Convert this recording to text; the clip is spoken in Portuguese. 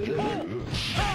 Get!